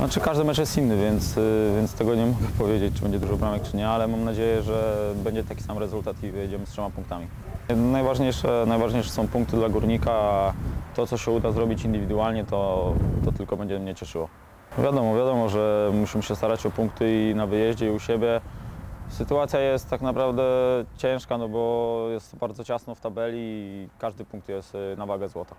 Znaczy każdy mecz jest inny, więc, y, więc tego nie mogę powiedzieć, czy będzie dużo bramek, czy nie, ale mam nadzieję, że będzie taki sam rezultat i wyjedziemy z trzema punktami. Najważniejsze, najważniejsze są punkty dla górnika, a to co się uda zrobić indywidualnie, to, to tylko będzie mnie cieszyło. Wiadomo, wiadomo, że musimy się starać o punkty i na wyjeździe i u siebie. Sytuacja jest tak naprawdę ciężka, no bo jest bardzo ciasno w tabeli i każdy punkt jest y, na wagę złota.